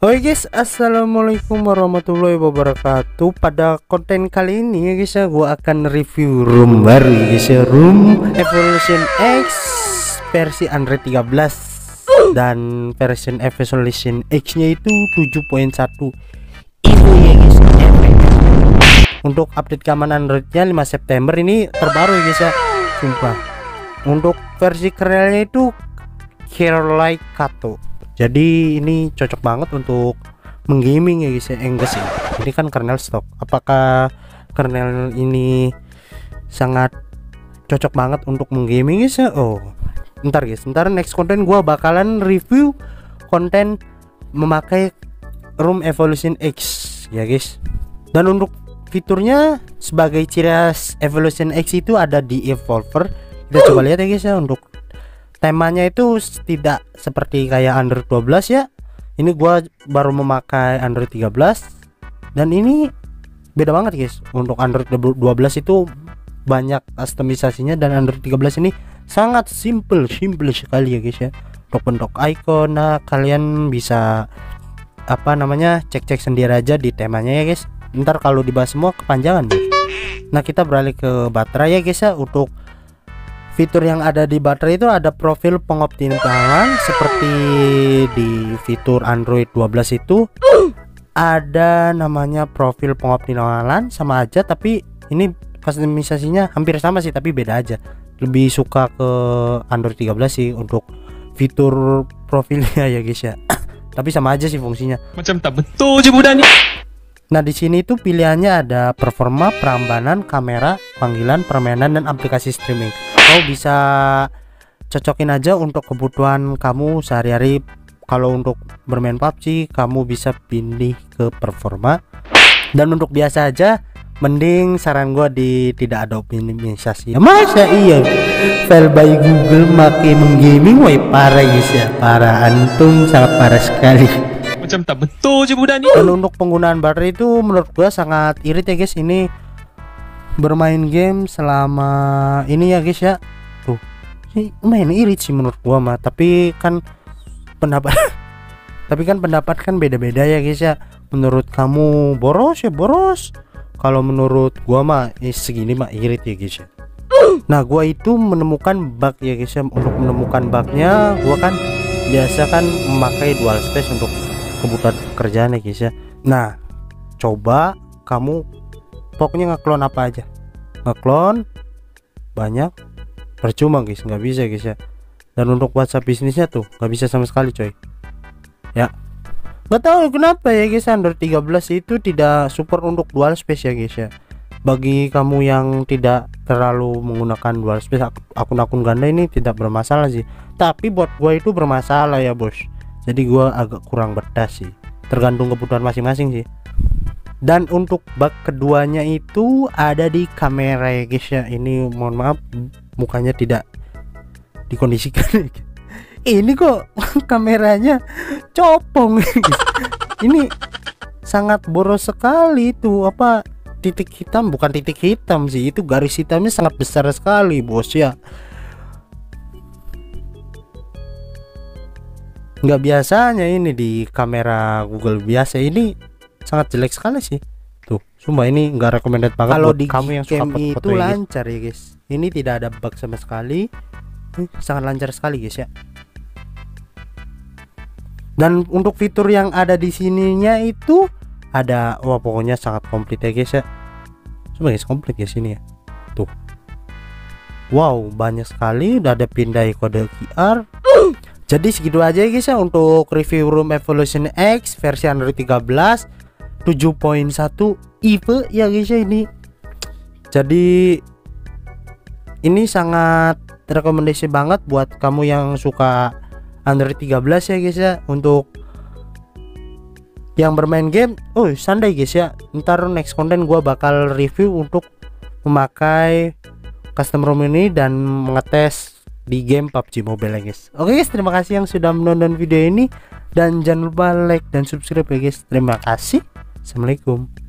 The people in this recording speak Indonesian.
Oke guys, assalamualaikum warahmatullahi wabarakatuh. Pada konten kali ini ya guys ya, gua akan review room baru ya guys ya, room Evolution X versi Android 13 dan versi Evolution X-nya itu 7.1 itu ya guys. efek. Untuk update keamanan Androidnya 5 September ini terbaru ya guys ya, sumpah. Untuk versi kernelnya itu Kerlai Kato jadi ini cocok banget untuk menggaming ya guys ya enggak sih ini kan kernel stok. Apakah kernel ini sangat cocok banget untuk menggaming guys ya? Oh ntar guys ntar next konten gua bakalan review konten memakai room evolution X ya guys. Dan untuk fiturnya sebagai ciri evolution X itu ada di evolver. Kita coba lihat ya guys ya untuk temanya itu tidak seperti kayak Android 12 ya. Ini gua baru memakai Android 13 dan ini beda banget guys. Untuk Android 12 itu banyak customisasinya dan Android 13 ini sangat simple simple sekali ya guys ya. Untuk bentuk icon nah kalian bisa apa namanya cek-cek sendiri aja di temanya ya guys. Ntar kalau dibahas semua kepanjangan nah kita beralih ke baterai ya guys ya. Untuk fitur yang ada di baterai itu ada profil pengoptimalan seperti di fitur Android 12 itu. Ada namanya profil pengoptimalan sama aja tapi ini customisasinya hampir sama sih tapi beda aja. Lebih suka ke Android 13 sih untuk fitur profilnya ya guys ya. Tapi sama aja sih fungsinya. Macam tak betul budak ni. Nah di sini tuh pilihannya ada performa, perambanan, kamera, panggilan, permainan dan aplikasi streaming. Kau bisa cocokin aja untuk kebutuhan kamu sehari-hari. Kalau untuk bermain PUBG, kamu bisa pilih ke performa. Dan untuk biasa aja, mending saran gua di tidak ada optimisasi. Ya, masa iya? File by Google makin menggaming, woi parah guys ya, parah antum sangat parah sekali macam tak betul je budak ni dan untuk penggunaan baterai itu menurut gua sangat irit ya guys ini bermain game selama ini ya guys ya. Tuh. Sih main irit sih menurut gua mah tapi kan pendapat tapi kan pendapat kan beda-beda ya guys ya. Menurut kamu boros ya boros. Kalau menurut gua mah eh, segini mah irit ya guys ya. Nah gua itu menemukan bug ya guys ya. Untuk menemukan bugnya gua kan biasa kan memakai dual space untuk kebutuhan pekerjaan ya guys ya. Nah coba kamu pokoknya ngeklon apa aja. Ngeklon banyak. Percuma guys. Nggak bisa guys ya. Dan untuk WhatsApp bisnisnya tuh nggak bisa sama sekali coy. Ya. Nggak tahu kenapa ya guys. Android 13 itu tidak support untuk dual space ya guys ya. Bagi kamu yang tidak terlalu menggunakan dual space akun-akun ganda ini tidak bermasalah sih. Tapi buat gue itu bermasalah ya bos. Jadi gua agak kurang betah sih. Tergantung kebutuhan masing-masing sih dan untuk bug keduanya itu ada di kamera ya guys ya. Ini mohon maaf mukanya tidak dikondisikan. Ini kok kameranya copong ini sangat boros sekali itu. Apa titik hitam? Bukan titik hitam sih. Itu garis hitamnya sangat besar sekali bos ya. Nggak biasanya ini di kamera Google. Biasa ini sangat jelek sekali sih. Tuh sumpah ini nggak recommended banget kalau di kamu yang suka foto, itu ya, lancar ya guys. Ini tidak ada bug sama sekali. Ini sangat lancar sekali guys ya. Dan untuk fitur yang ada di sininya itu ada wah pokoknya sangat komplit ya guys ya. Coba guys komplit ya sini ya. Tuh. Wow banyak sekali. Udah ada pindah kode QR jadi segitu aja ya guys ya untuk review room evolution X versi Android 13 7.1 EVE ya guys ya ini. Jadi ini sangat rekomendasi banget buat kamu yang suka Android 13 ya guys ya untuk yang bermain game. Oh santai guys ya ntar next konten gua bakal review untuk memakai custom room ini dan mengetes di game PUBG Mobile ya guys. Oke guys terima kasih yang sudah menonton video ini Dan jangan lupa like dan subscribe ya guys. Terima kasih Assalamualaikum